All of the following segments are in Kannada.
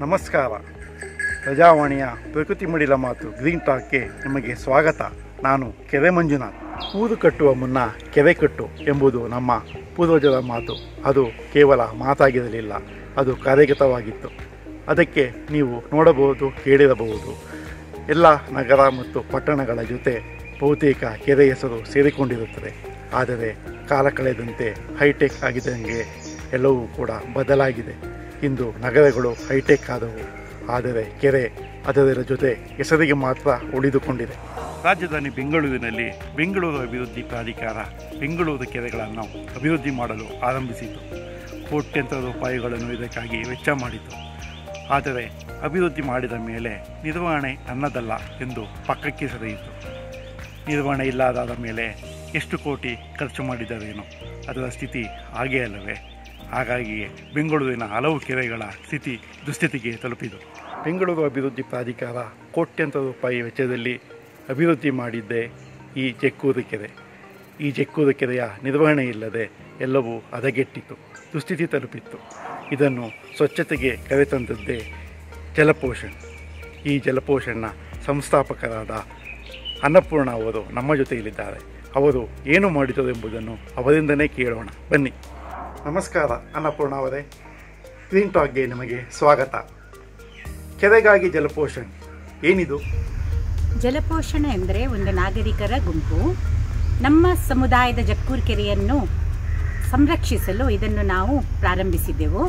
ನಮಸ್ಕಾರ. ಪ್ರಜಾವಾಣಿಯ ಪ್ರಕೃತಿ ಮಡಿಲ ಮಾತು ಗ್ರೀನ್ ಟಾಕ್ಗೆ ನಿಮಗೆ ಸ್ವಾಗತ. ನಾನು ಕೆರೆ ಮಂಜುನಾಥ್. ಊರು ಕಟ್ಟುವ ಮುನ್ನ ಕೆರೆ ಕಟ್ಟು ಎಂಬುದು ನಮ್ಮ ಪೂರ್ವಜರ ಮಾತು. ಅದು ಕೇವಲ ಮಾತಾಗಿರಲಿಲ್ಲ, ಅದು ಕಾರ್ಯಗತವಾಗಿತ್ತು. ಅದಕ್ಕೆ ನೀವು ನೋಡಬಹುದು, ಕೇಳಿರಬಹುದು. ಎಲ್ಲ ನಗರ ಮತ್ತು ಪಟ್ಟಣಗಳ ಜೊತೆ ಬಹುತೇಕ ಕೆರೆ ಹೆಸರು ಸೇರಿಕೊಂಡಿರುತ್ತದೆ. ಆದರೆ ಕಾಲ ಕಳೆದಂತೆ ಹೈಟೆಕ್ ಆಗಿದ್ದಂಗೆ ಎಲ್ಲವೂ ಕೂಡ ಬದಲಾಗಿದೆ. ಇಂದು ನಗರಗಳು ಹೈಟೆಕ್ ಆದವು. ಆದರೆ ಕೆರೆ ಅದರ ಜೊತೆ ಹೆಸರಿಗೆ ಮಾತ್ರ ಉಳಿದುಕೊಂಡಿದೆ. ರಾಜಧಾನಿ ಬೆಂಗಳೂರಿನಲ್ಲಿ ಬೆಂಗಳೂರು ಅಭಿವೃದ್ಧಿ ಪ್ರಾಧಿಕಾರ ಬೆಂಗಳೂರು ಕೆರೆಗಳನ್ನು ಅಭಿವೃದ್ಧಿ ಮಾಡಲು ಆರಂಭಿಸಿತು. ಕೋಟ್ಯಂತರ ರೂಪಾಯಿಗಳನ್ನು ಇದಕ್ಕಾಗಿ ವೆಚ್ಚ ಮಾಡಿತು. ಆದರೆ ಅಭಿವೃದ್ಧಿ ಮಾಡಿದ ಮೇಲೆ ನಿರ್ವಹಣೆ ನನ್ನದಲ್ಲ ಎಂದು ಪಕ್ಕಕ್ಕೆ ಸರಿಯಿತು. ನಿರ್ವಹಣೆ ಇಲ್ಲದಾದ ಮೇಲೆ ಎಷ್ಟು ಕೋಟಿ ಖರ್ಚು ಮಾಡಿದರೇನೋ ಅದರ ಸ್ಥಿತಿ ಹಾಗೇ ಅಲ್ಲವೇ? ಹಾಗಾಗಿಯೇ ಬೆಂಗಳೂರಿನ ಹಲವು ಕೆರೆಗಳ ಸ್ಥಿತಿ ದುಸ್ಥಿತಿಗೆ ತಲುಪಿತು. ಬೆಂಗಳೂರು ಅಭಿವೃದ್ಧಿ ಪ್ರಾಧಿಕಾರ ಕೋಟ್ಯಂತರ ರೂಪಾಯಿ ವೆಚ್ಚದಲ್ಲಿ ಅಭಿವೃದ್ಧಿ ಮಾಡಿದ್ದೇ ಈ ಜಕ್ಕೂರು ಕೆರೆ. ಈ ಜಕ್ಕೂರು ಕೆರೆಯ ನಿರ್ವಹಣೆ ಇಲ್ಲದೆ ಎಲ್ಲವೂ ಹದಗೆಟ್ಟಿತು ದುಸ್ಥಿತಿ ತಲುಪಿತ್ತು. ಇದನ್ನು ಸ್ವಚ್ಛತೆಗೆ ಕರೆತಂದದ್ದೇ ಜಲಪೋಷಣ್. ಈ ಜಲಪೋಷಣ್ನ ಸಂಸ್ಥಾಪಕರಾದ ಅನ್ನಪೂರ್ಣ ಅವರು ನಮ್ಮ ಜೊತೆಯಲ್ಲಿದ್ದಾರೆ. ಅವರು ಏನು ಮಾಡಿದರು ಎಂಬುದನ್ನು ಅವರಿಂದನೇ ಕೇಳೋಣ. ಬನ್ನಿ. ನಮಸ್ಕಾರ, ಅನ್ನಪೂರ್ಣ ಅವರೇ. ಕ್ಲೀನ್ ಟಾಕ್ಗೆ ನಿಮಗೆ ಸ್ವಾಗತ. ಕೆರೆಗಾಗಿ ಜಲಪೋಷಣೆ, ಏನಿದು? ಜಲಪೋಷಣೆ ಎಂದರೆ ಒಂದು ನಾಗರಿಕರ ಗುಂಪು. ನಮ್ಮ ಸಮುದಾಯದ ಜಕ್ಕೂರ್ ಕೆರೆಯನ್ನು ಸಂರಕ್ಷಿಸಲು ಇದನ್ನು ನಾವು ಪ್ರಾರಂಭಿಸಿದ್ದೆವು.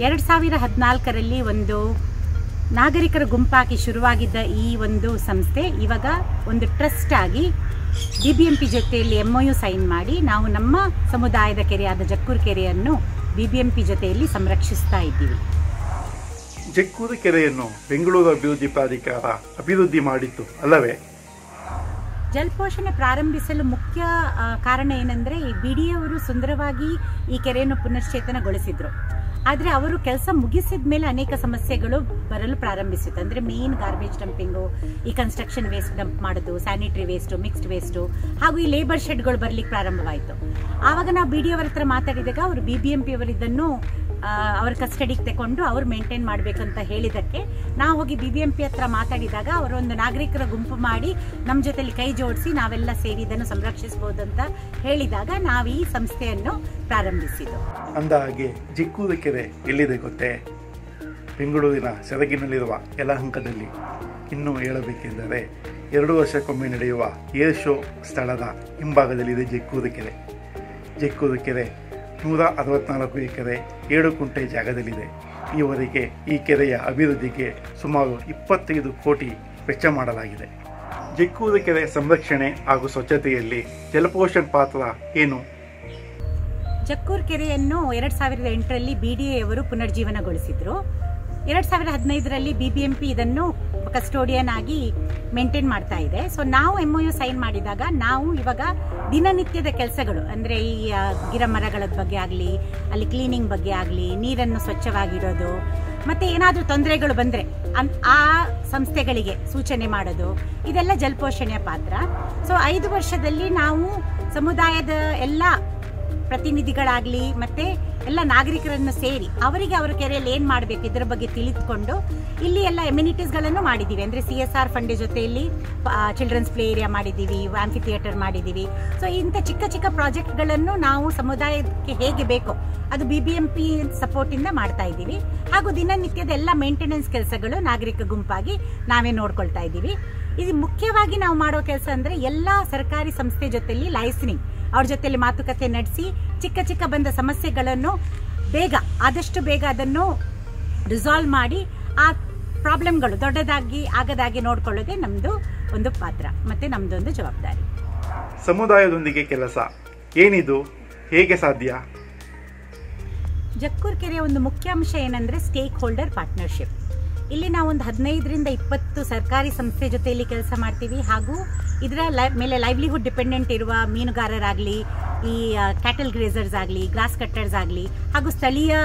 ಎರಡು ಸಾವಿರ ಹದಿನಾಲ್ಕರಲ್ಲಿ ಒಂದು ನಾಗರಿಕರ ಗುಂಪಾಗಿ ಶುರುವಾಗಿದ್ದ ಈ ಒಂದು ಸಂಸ್ಥೆ ಇವಾಗ ಒಂದು ಟ್ರಸ್ಟ್ ಆಗಿ ಡಿ ಬಿ ಎಂ ಪಿ ಜೊತೆಯಲ್ಲಿ ಎಂ ಯು ಸೈನ್ ಮಾಡಿ ನಾವು ನಮ್ಮ ಸಮುದಾಯದ ಕೆರೆಯಾದ ಜಕ್ಕೂರು ಕೆರೆಯನ್ನು ಬಿ ಬಿ ಎಂ ಪಿ ಜೊತೆಯಲ್ಲಿ ಸಂರಕ್ಷಿಸ್ತಾ ಇದ್ದೀವಿ. ಜಕ್ಕೂರು ಕೆರೆಯನ್ನು ಬೆಂಗಳೂರು ಅಭಿವೃದ್ಧಿ ಪ್ರಾಧಿಕಾರ ಅಭಿವೃದ್ಧಿ ಮಾಡಿತ್ತು ಅಲ್ಲವೇ? ಜಲಪೋಷಣೆ ಪ್ರಾರಂಭಿಸಲು ಮುಖ್ಯ ಕಾರಣ ಏನಂದ್ರೆ ಈ ಬಿಡಿಯವರು ಸುಂದರವಾಗಿ ಈ ಕೆರೆಯನ್ನು ಪುನಶ್ಚೇತನಗೊಳಿಸಿದ್ರು. ಆದರೆ ಅವರು ಕೆಲಸ ಮುಗಿಸಿದ ಮೇಲೆ ಅನೇಕ ಸಮಸ್ಯೆಗಳು ಬರಲು ಪ್ರಾರಂಭಿಸಿತು ಅಂದರೆ ಮೇನ್ ಗಾರ್ಬೇಜ್ ಡಂಪಿಂಗು ಈ ಕನ್ಸ್ಟ್ರಕ್ಷನ್ ವೇಸ್ಟ್ ಡಂಪ್ ಮಾಡೋದು ಸ್ಯಾನಿಟರಿ ವೇಸ್ಟು ಮಿಕ್ಸ್ಡ್ ವೇಸ್ಟು ಹಾಗೂ ಈ ಲೇಬರ್ ಶೆಡ್ಗಳು ಬರಲಿಕ್ಕೆ ಪ್ರಾರಂಭವಾಯಿತು. ಆವಾಗ ನಾವು ಬಿ ಡಿ ಅವರ ಹತ್ರ ಮಾತಾಡಿದಾಗ ಅವರು ಬಿ ಬಿ ಎಂ ಪಿ ಅವರು ಇದನ್ನು ಅವ್ರ ಕಸ್ಟಡಿಗೆ ತಗೊಂಡು ಅವ್ರು ಮೇಂಟೈನ್ ಮಾಡಬೇಕಂತ ಹೇಳಿದಕ್ಕೆ ನಾವು ಹೋಗಿ ಬಿ ಬಿ ಎಂ ಪಿ ಹತ್ರ ಮಾತಾಡಿದಾಗ ಅವರೊಂದು ನಾಗರಿಕರ ಗುಂಪು ಮಾಡಿ ನಮ್ಮ ಜೊತೆಲಿ ಕೈ ಜೋಡಿಸಿ ನಾವೆಲ್ಲ ಸೇರಿ ಇದನ್ನು ಸಂರಕ್ಷಿಸಬಹುದು ಅಂತ ಹೇಳಿದಾಗ ನಾವು ಈ ಸಂಸ್ಥೆಯನ್ನು ಪ್ರಾರಂಭಿಸಿದ್ದು. ಅಂದ ಹಾಗೆ ಜಿಕ್ಕೂರು ಕೆರೆ ಎಲ್ಲಿದೆ ಗೊತ್ತೇ? ಬೆಂಗಳೂರಿನ ಸೆರಗಿನಲ್ಲಿರುವ ಯಲಹಂಕದಲ್ಲಿ ಇನ್ನೂ ಹೇಳಬೇಕೆಂದರೆ ಎರಡು ವರ್ಷಕ್ಕೊಮ್ಮೆ ನಡೆಯುವ ಏರ್ ಶೋ ಸ್ಥಳದ ಹಿಂಭಾಗದಲ್ಲಿದೆ ಇದೆ ಕೆರೆ ಜಕ್ಕೂರು ಕೆರೆ ನೂರ ಅರವತ್ನಾಲ್ಕು ಎಕರೆ ಏಳು ಕುಂಟೆ ಜಾಗದಲ್ಲಿದೆ. ಈವರೆಗೆ ಈ ಕೆರೆಯ ಅಭಿವೃದ್ಧಿಗೆ ಸುಮಾರು ಇಪ್ಪತ್ತೈದು ಕೋಟಿ ವೆಚ್ಚ ಮಾಡಲಾಗಿದೆ. ಜಿಕ್ಕುವುದಕ್ಕೆ ಕೆರೆ ಸಂರಕ್ಷಣೆ ಹಾಗೂ ಸ್ವಚ್ಛತೆಯಲ್ಲಿ ಜಲಪೋಷಣ್ ಪಾತ್ರ ಏನು? ಜಕ್ಕೂರ್ ಕೆರೆಯನ್ನು ಎರಡು ಸಾವಿರದ ಎಂಟರಲ್ಲಿ ಬಿ ಡಿ ಅವರು ಪುನರ್ಜೀವನಗೊಳಿಸಿದ್ರು. ಎರಡ್ ಸಾವಿರದ ಹದಿನೈದರಲ್ಲಿ ಬಿ ಬಿ ಎಂ ಇದನ್ನು ಕಸ್ಟೋಡಿಯನ್ ಆಗಿ ಮೇಂಟೈನ್ ಮಾಡ್ತಾ ಇದೆ. ಸೊ ನಾವು ಎಂ ಯು ಸೈನ್ ಮಾಡಿದಾಗ ನಾವು ಇವಾಗ ದಿನನಿತ್ಯದ ಕೆಲಸಗಳು, ಅಂದ್ರೆ ಈ ಗಿಡ ಮರಗಳ ಬಗ್ಗೆ ಆಗಲಿ, ಅಲ್ಲಿ ಕ್ಲೀನಿಂಗ್ ಬಗ್ಗೆ ಆಗಲಿ, ನೀರನ್ನು ಸ್ವಚ್ಛವಾಗಿಡೋದು, ಮತ್ತೆ ಏನಾದರೂ ತೊಂದರೆಗಳು ಬಂದರೆ ಅನ್- ಆ ಸಂಸ್ಥೆಗಳಿಗೆ ಸೂಚನೆ ಮಾಡೋದು, ಇದೆಲ್ಲ ಜಲಪೋಷಣೆಯ ಪಾತ್ರ. ಸೊ ಐದು ವರ್ಷದಲ್ಲಿ ನಾವು ಸಮುದಾಯದ ಎಲ್ಲ ಪ್ರತಿನಿಧಿಗಳಾಗ್ಲಿ ಮತ್ತೆ ಎಲ್ಲ ನಾಗರಿಕರನ್ನು ಸೇರಿ ಅವರಿಗೆ ಅವರ ಕೆರೆಯಲ್ಲಿ ಏನು ಮಾಡಬೇಕು ಇದರ ಬಗ್ಗೆ ತಿಳಿದುಕೊಂಡು ಇಲ್ಲಿ ಎಲ್ಲ ಎಮ್ಯುನಿಟೀಸ್ಗಳನ್ನು ಅಂದರೆ ಸಿ ಎಸ್ ಆರ್ ಫಂಡ್ ಜೊತೆಯಲ್ಲಿ ಚಿಲ್ಡ್ರನ್ಸ್ ಪ್ಲೇ ಏರಿಯಾ ಮಾಡಿದ್ದೀವಿ ಆಂಫಿ ಥಿಯೇಟರ್ ಮಾಡಿದ್ದೀವಿ ಸೊ ಇಂಥ ಚಿಕ್ಕ ಚಿಕ್ಕ ಪ್ರಾಜೆಕ್ಟ್ಗಳನ್ನು ನಾವು ಸಮುದಾಯಕ್ಕೆ ಹೇಗೆ ಬೇಕೋ ಅದು B B M P support ಇಂದ ಮಾಡ್ತಾ ಇದ್ದೀವಿ. ಹಾಗೂ ದಿನನಿತ್ಯದ ಎಲ್ಲ ಮೇಂಟೆನೆನ್ಸ್ ಕೆಲಸಗಳು ನಾಗರಿಕ ಗುಂಪಾಗಿ ನಾವೇ ನೋಡ್ಕೊಳ್ತಾ ಇದ್ದೀವಿ. ಇದು ಮುಖ್ಯವಾಗಿ ನಾವು ಮಾಡೋ ಕೆಲಸ ಅಂದ್ರೆ ಎಲ್ಲಾ ಸರ್ಕಾರಿ ಸಂಸ್ಥೆ ಜೊತೆಲಿ ಲೈಸನಿಂಗ್ ಅವ್ರ ಜೊತೆಯಲ್ಲಿ ಮಾತುಕತೆ ನಡೆಸಿ ಚಿಕ್ಕ ಚಿಕ್ಕ ಬಂದ ಸಮಸ್ಯೆಗಳನ್ನು ಬೇಗ ಆದಷ್ಟು ಬೇಗ ಅದನ್ನು ರಿಸಾಲ್ವ್ ಮಾಡಿ ಆ ಪ್ರಾಬ್ಲಮ್ಗಳು ದೊಡ್ಡದಾಗಿ ಆಗದಾಗಿ ನೋಡ್ಕೊಳ್ಳೋದೆ ನಮ್ಮದು ಒಂದು ಪಾತ್ರ ಮತ್ತೆ ನಮ್ಮದೊಂದು ಜವಾಬ್ದಾರಿ. ಸಮುದಾಯದೊಂದಿಗೆ ಕೆಲಸ ಏನಿದು ಹೇಗೆ ಸಾಧ್ಯ? ಜಕ್ಕೂರ್ ಕೆರೆಯ ಒಂದು ಮುಖ್ಯಾಂಶ ಏನಂದ್ರೆ ಸ್ಟೇಕ್ ಹೋಲ್ಡರ್ ಪಾರ್ಟ್ನರ್ಶಿಪ್ ಇಲ್ಲಿ ನಾವು ಒಂದು ಹದಿನೈದರಿಂದ ಇಪ್ಪತ್ತು ಸರ್ಕಾರಿ ಸಂಸ್ಥೆ ಜೊತೆಯಲ್ಲಿ ಕೆಲಸ ಮಾಡ್ತೀವಿ. ಹಾಗೂ ಇದರ ಲೈ- ಮೇಲೆ ಲೈವ್ಲಿಹುಡ್ ಡಿಪೆಂಡೆಂಟ್ ಇರುವ ಮೀನುಗಾರರಾಗಲಿ, ಈ ಕ್ಯಾಟಲ್ ಗ್ರೇಸರ್ಸ್ ಆಗಲಿ ಗ್ರಾಸ್ ಕಟ್ಟರ್ಸ್ ಆಗಲಿ, ಹಾಗೂ ಸ್ಥಳೀಯ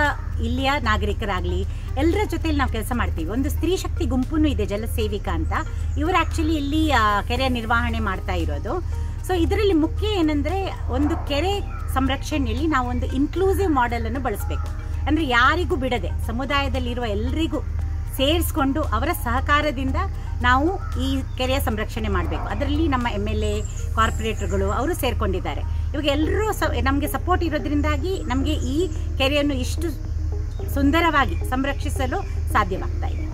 ಇಲ್ಲಿಯ ನಾಗರಿಕರಾಗಲಿ, ಎಲ್ಲರ ಜೊತೆಯಲ್ಲಿ ನಾವು ಕೆಲಸ ಮಾಡ್ತೀವಿ. ಒಂದು ಸ್ತ್ರೀ ಶಕ್ತಿ ಗುಂಪು ಇದೆ ಜಲಸೇವಿಕಾ ಅಂತ. ಇವರು ಆ್ಯಕ್ಚುಲಿ ಇಲ್ಲಿ ಕೆರೆ ನಿರ್ವಹಣೆ ಮಾಡ್ತಾ ಇರೋದು. ಸೊ ಇದರಲ್ಲಿ ಮುಖ್ಯ ಏನಂದರೆ, ಒಂದು ಕೆರೆ ಸಂರಕ್ಷಣೆಯಲ್ಲಿ ನಾವು ಒಂದು ಇನ್ಕ್ಲೂಸಿವ್ ಮಾಡೆಲನ್ನು ಬಳಸಬೇಕು. ಅಂದರೆ ಯಾರಿಗೂ ಬಿಡದೆ, ಸಮುದಾಯದಲ್ಲಿರುವ ಎಲ್ರಿಗೂ ಸೇರಿಸ್ಕೊಂಡು ಅವರ ಸಹಕಾರದಿಂದ ನಾವು ಈ ಕೆರೆಯ ಸಂರಕ್ಷಣೆ ಮಾಡಬೇಕು. ಅದರಲ್ಲಿ ನಮ್ಮ ಎಂ ಎಲ್ ಎ ಕಾರ್ಪೊರೇಟರ್ಗಳು ಅವರು ಸೇರಿಕೊಂಡಿದ್ದಾರೆ. ಇವಾಗ ಎಲ್ಲರೂ ಸ, ನಮಗೆ ಸಪೋರ್ಟ್ ಇರೋದ್ರಿಂದಾಗಿ ನಮಗೆ ಈ ಕೆರೆಯನ್ನು ಇಷ್ಟು ಸುಂದರವಾಗಿ ಸಂರಕ್ಷಿಸಲು ಸಾಧ್ಯವಾಗ್ತಾ ಇದೆ.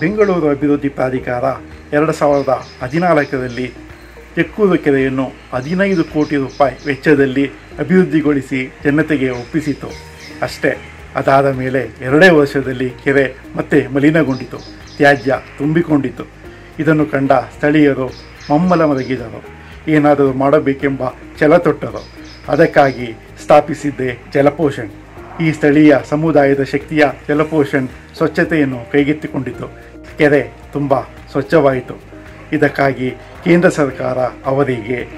ಬೆಂಗಳೂರು ಅಭಿವೃದ್ಧಿ ಪ್ರಾಧಿಕಾರ ಎರಡು ಸಾವಿರದ ಹದಿನಾಲ್ಕರಲ್ಲಿ ಎಕ್ಕೂರು ಕೆರೆಯನ್ನು ಹದಿನೈದು ಕೋಟಿ ರೂಪಾಯಿ ವೆಚ್ಚದಲ್ಲಿ ಅಭಿವೃದ್ಧಿಗೊಳಿಸಿ ಜನತೆಗೆ ಒಪ್ಪಿಸಿತು ಅಷ್ಟೇ. ಅದಾದ ಮೇಲೆ ಎರಡೇ ವರ್ಷದಲ್ಲಿ ಕೆರೆ ಮತ್ತೆ ಮಲಿನಗೊಂಡಿತು. ತ್ಯಾಜ್ಯ ತುಂಬಿಕೊಂಡಿತು ಇದನ್ನು ಕಂಡ ಸ್ಥಳೀಯರು ಮಮ್ಮಲ ಮಲಗಿದರು. ಏನಾದರೂ ಮಾಡಬೇಕೆಂಬ ಛಲ ತೊಟ್ಟರು. ಅದಕ್ಕಾಗಿ ಸ್ಥಾಪಿಸಿದ್ದೆ ಜಲಪೋಷಣ್. ಈ ಸ್ಥಳೀಯ ಸಮುದಾಯದ ಶಕ್ತಿಯ ಜಲಪೋಷಣ್ ಸ್ವಚ್ಛತೆಯನ್ನು ಕೈಗೆತ್ತಿಕೊಂಡಿತು. ಕೆರೆ ತುಂಬ ಸ್ವಚ್ಛವಾಯಿತು. ಇದಕ್ಕಾಗಿ ಕೇಂದ್ರ ಸರ್ಕಾರ ಅವರಿಗೆ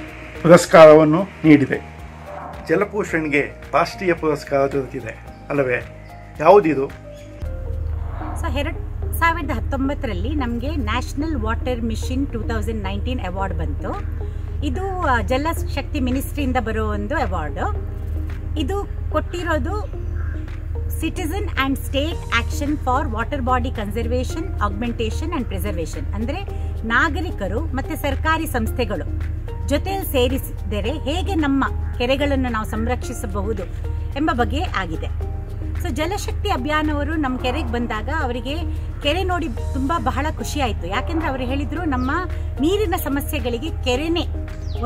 ಪುರಸ್ಕಾರವನ್ನು ನೀಡಿದೆ. ಜಲಪೋಷಣ್ಗೆ ರಾಷ್ಟ್ರೀಯ ಪುರಸ್ಕಾರ ದೊರೆತಿದೆ. ಅಲ್ಲವೇ? ಯಾವುದಿದು? ಎರಡು ಸಾವಿರದ ಹತ್ತೊಂಬತ್ತರಲ್ಲಿ ನಮಗೆ national water mission two thousand nineteen award ಬಂತು. ಇದು ಜಲಶಕ್ತಿ ಮಿನಿಸ್ಟ್ರಿಯಿಂದ ಬರೋ ಒಂದು ಅವಾರ್ಡು. ಇದು ಕೊಟ್ಟಿರೋದು citizen and state action for water body conservation, augmentation and preservation. ಅಂದರೆ ನಾಗರಿಕರು ಮತ್ತು ಸರ್ಕಾರಿ ಸಂಸ್ಥೆಗಳು ಜೊತೆಯಲ್ಲಿ ಸೇರಿಸಿದರೆ ಹೇಗೆ ನಮ್ಮ ಕೆರೆಗಳನ್ನು ನಾವು ಸಂರಕ್ಷಿಸಬಹುದು ಎಂಬ ಬಗ್ಗೆ ಆಗಿದೆ. ಸೊ ಜಲಶಕ್ತಿ ಅಭಿಯಾನವರು ನಮ್ಮ ಕೆರೆಗೆ ಬಂದಾಗ ಅವರಿಗೆ ಕೆರೆ ನೋಡಿ ತುಂಬ ಬಹಳ ಖುಷಿ ಆಯಿತು. ಯಾಕೆಂದ್ರೆ ಅವರು ಹೇಳಿದ್ರು, ನಮ್ಮ ನೀರಿನ ಸಮಸ್ಯೆಗಳಿಗೆ ಕೆರೆನೇ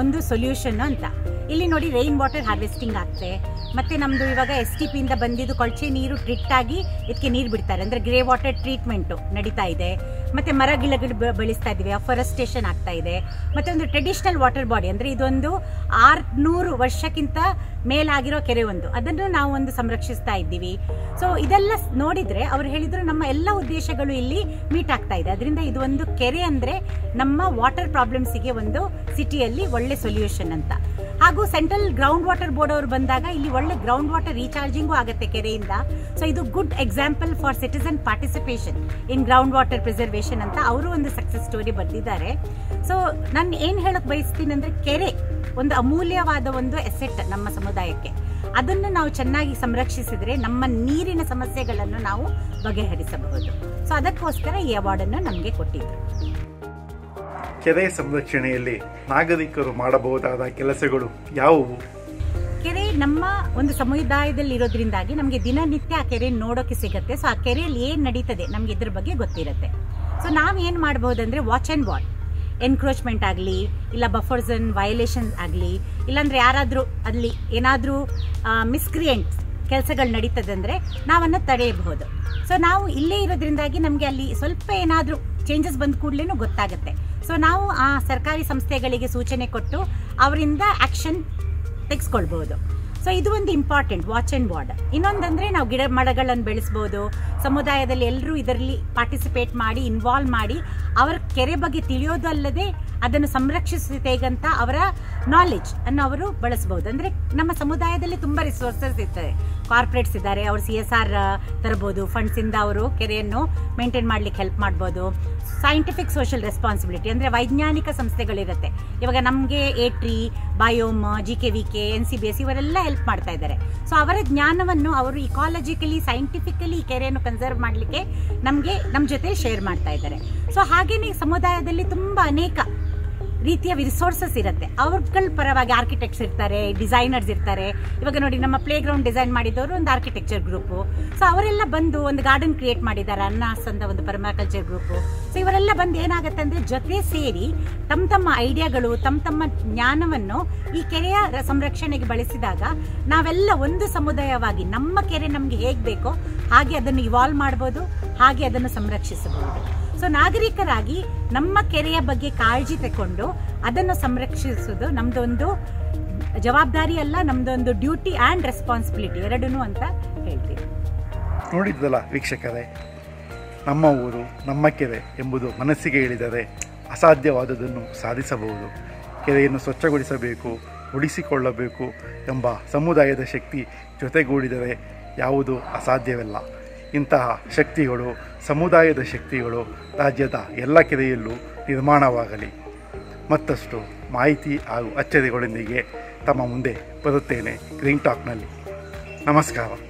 ಒಂದು ಸೊಲ್ಯೂಷನ್ ಅಂತ. ಇಲ್ಲಿ ನೋಡಿ ರೈನ್ ವಾಟರ್ ಹಾರ್ವೆಸ್ಟಿಂಗ್ ಆಗ್ತದೆ ಮತ್ತೆ ನಮ್ದು ಇವಾಗ ಎಸ್ ಟಿ ಪಿಯಿಂದ ಬಂದಿದ್ದು ಕೊಳಚೆ ನೀರು ಟ್ರಿಟ್ ಆಗಿ ಇದಕ್ಕೆ ನೀರು ಬಿಡ್ತಾರೆ. ಅಂದ್ರೆ ಗ್ರೇ ವಾಟರ್ ಟ್ರೀಟ್ಮೆಂಟು ನಡೀತಾ ಇದೆ. ಮತ್ತೆ ಮರ ಗಿಡಗಳು ಬೆಳೆಸ್ತಾ ಇದ್ದೀವಿ ಅಫಾರೆಸ್ಟೇಷನ್ ಆಗ್ತಾ ಇದೆ. ಮತ್ತೆ ಒಂದು ಟ್ರೆಡಿಷನಲ್ ವಾಟರ್ ಬಾಡಿ ಅಂದ್ರೆ ಇದೊಂದು ಆರ್ನೂರು ವರ್ಷಕ್ಕಿಂತ ಮೇಲಾಗಿರೋ ಕೆರೆ ಒಂದು. ಅದನ್ನು ನಾವು ಒಂದು ಸಂರಕ್ಷಿಸ್ತಾ ಇದ್ದೀವಿ. ಸೊ ಇದೆಲ್ಲ ನೋಡಿದ್ರೆ ಅವ್ರು ಹೇಳಿದ್ರು ನಮ್ಮ ಎಲ್ಲ ಉದ್ದೇಶಗಳು ಇಲ್ಲಿ ಮೀಟ್ ಆಗ್ತಾ ಇದೆ. ಅದರಿಂದ ಇದು ಒಂದು ಕೆರೆ ಅಂದ್ರೆ ನಮ್ಮ ವಾಟರ್ ಪ್ರಾಬ್ಲಮ್ಸಿಗೆ ಒಂದು ಸಿಟಿಯಲ್ಲಿ ಒಳ್ಳೆ ಸೊಲ್ಯೂಷನ್ ಅಂತ. ಹಾಗೂ ಸೆಂಟ್ರಲ್ ಗ್ರೌಂಡ್ ವಾಟರ್ ಬೋರ್ಡ್ ಅವರು ಬಂದಾಗ ಇಲ್ಲಿ ಒಳ್ಳೆ ಗ್ರೌಂಡ್ ವಾಟರ್ ರೀಚಾರ್ಜಿಂಗು ಆಗುತ್ತೆ ಕೆರೆಯಿಂದ. ಸೊ ಇದು good example for citizen participation in ground water preservation ಅಂತ ಅವರು ಒಂದು ಸಕ್ಸಸ್ ಸ್ಟೋರಿ ಬರೆದಿದ್ದಾರೆ. ಸೊ ನಾನು ಏನು ಹೇಳಕ್ ಬಯಸ್ತೀನಿ ಅಂದ್ರೆ ಕೆರೆ ಒಂದು ಅಮೂಲ್ಯವಾದ ಒಂದು ಎಸೆಟ್ ನಮ್ಮ ಸಮುದಾಯಕ್ಕೆ. ಅದನ್ನು ನಾವು ಚೆನ್ನಾಗಿ ಸಂರಕ್ಷಿಸಿದ್ರೆ ನಮ್ಮ ನೀರಿನ ಸಮಸ್ಯೆಗಳನ್ನು ನಾವು ಬಗೆಹರಿಸಬಹುದು. ಸೊ ಅದಕ್ಕೋಸ್ಕರ ಈ ಅವಾರ್ಡನ್ನು ನಮಗೆ ಕೊಟ್ಟಿದ್ರು. ಕೆರೆ ಸಂರಕ್ಷಣೆಯಲ್ಲಿ ನಾಗರಿಕರು ಮಾಡಬಹುದಾದ ಕೆಲಸಗಳು ಯಾವುವು? ಕೆರೆ ನಮ್ಮ ಒಂದು ಸಮುದಾಯದಲ್ಲಿ ಇರೋದ್ರಿಂದಾಗಿ ನಮಗೆ ದಿನನಿತ್ಯ ಆ ಕೆರೆ ನೋಡೋಕೆ ಸಿಗುತ್ತೆ. ಸೊ ಆ ಕೆರೆಯಲ್ಲಿ ಏನು ನಡೀತದೆ ನಮ್ಗೆ ಇದ್ರ ಬಗ್ಗೆ ಗೊತ್ತಿರುತ್ತೆ. ಸೊ ನಾವು ಏನು ಮಾಡ್ಬೋದಂದ್ರೆ ವಾಚ್ ಆ್ಯಂಡ್ ವಾಟ್ ಎನ್ಕ್ರೋಚ್ಮೆಂಟ್ ಆಗಲಿ, ಇಲ್ಲ ಬಫರ್ಸನ್ ವಯೋಲೇಷನ್ ಆಗಲಿ, ಇಲ್ಲಾಂದ್ರೆ ಯಾರಾದರೂ ಅಲ್ಲಿ ಏನಾದರೂ ಮಿಸ್ಕ್ರಿಯೆಂಟ್ ಕೆಲಸಗಳು ನಡೀತದೆ ಅಂದರೆ ನಾವನ್ನು ತಡೆಯಬಹುದು. ಸೊ ನಾವು ಇಲ್ಲೇ ಇರೋದ್ರಿಂದಾಗಿ ನಮಗೆ ಅಲ್ಲಿ ಸ್ವಲ್ಪ ಏನಾದರೂ ಚೇಂಜಸ್ ಬಂದ ಕೂಡಲೇ ಗೊತ್ತಾಗುತ್ತೆ. ಸೊ ನಾವು ಆ ಸರ್ಕಾರಿ ಸಂಸ್ಥೆಗಳಿಗೆ ಸೂಚನೆ ಕೊಟ್ಟು ಅವರಿಂದ ಆಕ್ಷನ್ ತೆಗೆಸ್ಕೊಳ್ಬೋದು. ಸೊ ಇದು ಒಂದು ಇಂಪಾರ್ಟೆಂಟ್ ವಾಚ್ ಆ್ಯಂಡ್ ವಾರ್ಡ್ ಇನ್ನೊಂದಂದ್ರೆ ನಾವು ಗಿಡ ಮರಗಳನ್ನು ಬೆಳೆಸ್ಬೋದು. ಸಮುದಾಯದಲ್ಲಿ ಎಲ್ಲರೂ ಇದರಲ್ಲಿ ಪಾರ್ಟಿಸಿಪೇಟ್ ಮಾಡಿ ಇನ್ವಾಲ್ವ್ ಮಾಡಿ ಅವರ ಕೆರೆ ಬಗ್ಗೆ ತಿಳಿಯೋದಲ್ಲದೆ ಅದನ್ನು ಸಂರಕ್ಷಿಸಬೇಕಂತ ಅವರ ನಾಲೆಜ್ ಅನ್ನು ಅವರು ಬಳಸಬಹುದು ಅಂದ್ರೆ ನಮ್ಮ ಸಮುದಾಯದಲ್ಲಿ ತುಂಬಾ ರಿಸೋರ್ಸಸ್ ಇರ್ತದೆ. ಕಾರ್ಪೊರೇಟ್ಸ್ ಇದ್ದಾರೆ, ಅವರು ಸಿ ಎಸ್ ಆರ್ ತರಬಹುದು ಫಂಡ್ಸ್ ಇಂದ ಅವರು ಕೆರೆಯನ್ನು ಮೇಂಟೈನ್ ಮಾಡ್ಲಿಕ್ಕೆ ಹೆಲ್ಪ್ ಮಾಡ್ಬೋದು. ಸೈಂಟಿಫಿಕ್ ಸೋಷಿಯಲ್ ರೆಸ್ಪಾನ್ಸಿಬಿಲಿಟಿ ಅಂದರೆ ವೈಜ್ಞಾನಿಕ ಸಂಸ್ಥೆಗಳಿರುತ್ತೆ. ಇವಾಗ ನಮಗೆ ATREE biome G K V K N C B S ಇವರೆಲ್ಲ ಹೆಲ್ಪ್ ಮಾಡ್ತಾ ಇದ್ದಾರೆ. ಸೊ ಅವರ ಜ್ಞಾನವನ್ನು ಅವರು ಇಕಾಲಜಿಕಲಿ ಸೈಂಟಿಫಿಕಲಿ ಈ ಕೆರೆಯನ್ನು ಕನ್ಸರ್ವ್ ಮಾಡಲಿಕ್ಕೆ ನಮಗೆ ನಮ್ಮ ಜೊತೆ ಶೇರ್ ಮಾಡ್ತಾ ಇದ್ದಾರೆ. ಸೊ ಹಾಗೇನೆ ಸಮುದಾಯದಲ್ಲಿ ತುಂಬ ಅನೇಕ ರೀತಿಯ ರಿಸೋರ್ಸಸ್ ಇರುತ್ತೆ. ಅವ್ರಗಳ ಪರವಾಗಿ ಆರ್ಕಿಟೆಕ್ಟ್ಸ್ ಇರ್ತಾರೆ ಡಿಸೈನರ್ಸ್ ಇರ್ತಾರೆ. ಇವಾಗ ನೋಡಿ, ನಮ್ಮ ಪ್ಲೇ ಗ್ರೌಂಡ್ ಡಿಸೈನ್ ಮಾಡಿದವರು ಒಂದು ಆರ್ಕಿಟೆಕ್ಚರ್ ಗ್ರೂಪು ಸೊ ಅವರೆಲ್ಲ ಬಂದು ಒಂದು ಗಾರ್ಡನ್ ಕ್ರಿಯೇಟ್ ಮಾಡಿದ್ದಾರೆ ಅನ್ನಾಸ್ ಅಂತ ಒಂದು ಪರ್ಮಾಕಲ್ಚರ್ ಗ್ರೂಪು ಸೊ ಇವರೆಲ್ಲ ಬಂದು ಏನಾಗುತ್ತೆ ಅಂದರೆ ಜೊತೆ ಸೇರಿ ತಮ್ಮ ತಮ್ಮ ಐಡಿಯಾಗಳು ತಮ್ಮ ತಮ್ಮ ಜ್ಞಾನವನ್ನು ಈ ಕೆರೆಯ ಸಂರಕ್ಷಣೆಗೆ ಬಳಸಿದಾಗ ನಾವೆಲ್ಲ ಒಂದು ಸಮುದಾಯವಾಗಿ ನಮ್ಮ ಕೆರೆ ನಮಗೆ ಹೇಗೆ ಬೇಕೋ ಹಾಗೆ ಅದನ್ನು ಇವಾಲ್ವ್ ಮಾಡ್ಬೋದು, ಹಾಗೆ ಅದನ್ನು ಸಂರಕ್ಷಿಸಬಹುದು. ಸೊ ನಾಗರಿಕರಾಗಿ ನಮ್ಮ ಕೆರೆಯ ಬಗ್ಗೆ ಕಾಳಜಿ ತಗೊಂಡು ಅದನ್ನು ಸಂರಕ್ಷಿಸುವುದು ನಮ್ದೊಂದು ಜವಾಬ್ದಾರಿ ಅಲ್ಲ, ನಮ್ದೊಂದು ಡ್ಯೂಟಿ ಆ್ಯಂಡ್ ರೆಸ್ಪಾನ್ಸಿಬಿಲಿಟಿ ಎರಡೂ ಅಂತ ಹೇಳ್ತೀವಿ. ನೋಡಿದ್ದಲ್ಲ ವೀಕ್ಷಕರೇ, ನಮ್ಮ ಊರು, ನಮ್ಮ ಕೆರೆ ಎಂಬುದು ಮನಸ್ಸಿಗೆ ಇಳಿದರೆ ಅಸಾಧ್ಯವಾದದನ್ನು ಸಾಧಿಸಬಹುದು. ಕೆರೆಯನ್ನು ಸ್ವಚ್ಛಗೊಳಿಸಬೇಕು, ಉಳಿಸಿಕೊಳ್ಳಬೇಕು ಎಂಬ ಸಮುದಾಯದ ಶಕ್ತಿ ಜೊತೆಗೂಡಿದರೆ ಯಾವುದು ಅಸಾಧ್ಯವಿಲ್ಲ. ಇಂತಹ ಶಕ್ತಿಗಳು, ಸಮುದಾಯದ ಶಕ್ತಿಗಳು ರಾಜ್ಯದ ಎಲ್ಲ ಕೆರೆಯಲ್ಲೂ ನಿರ್ಮಾಣವಾಗಲಿ. ಮತ್ತಷ್ಟು ಮಾಹಿತಿ ಹಾಗೂ ಅಚ್ಚರಿಗಳೊಂದಿಗೆ ತಮ್ಮ ಮುಂದೆ ಬರುತ್ತೇನೆ ಗ್ರೀನ್ ಟಾಕ್ನಲ್ಲಿ ನಮಸ್ಕಾರ.